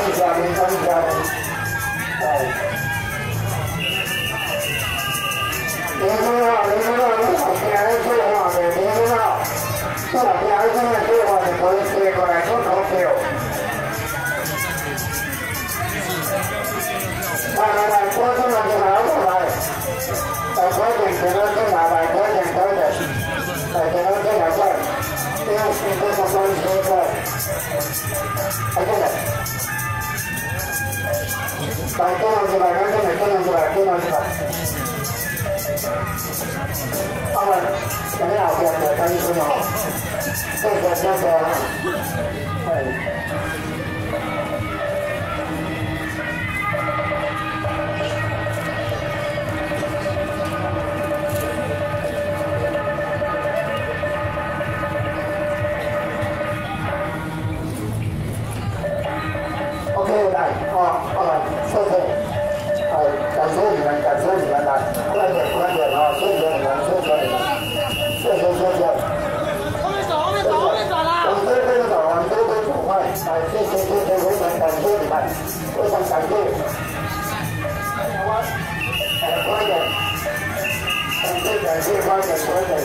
你知道，你知道，你好听的说话的，你知道，好听的说话的可以接过来，不投票。来来来，我这边就拿过来，来快点，这个这拿来，快点快点，来这个这拿过来，这样是这个东西过来，来这个。来，这样子吧，这样子，这样子吧，这样子吧。好了，咱俩不要多担心哦。这个这个，哎。OK，来，好，好了，谢谢。哎，感谢你感谢你们来，快点，快点啊！谢谢你们，谢谢你们，谢谢谢谢。后面走，后面走，后面走啦！往这边走，往这边走快！哎，谢谢谢谢，非常感谢你们，非常感谢。哎，快点！感谢感谢，快点快点！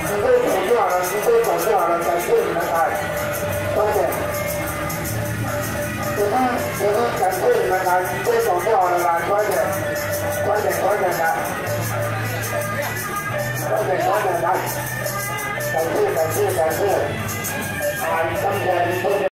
直接走就好了，直接走就好了，感谢你们来，快点！你们，你们感谢你们来，这种就好了啦，快点，点，快点来，感谢，感谢，感谢，啊，感谢你们。